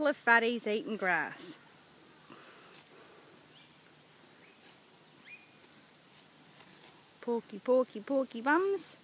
Couple of fatties eating grass. Porky, porky, porky bums.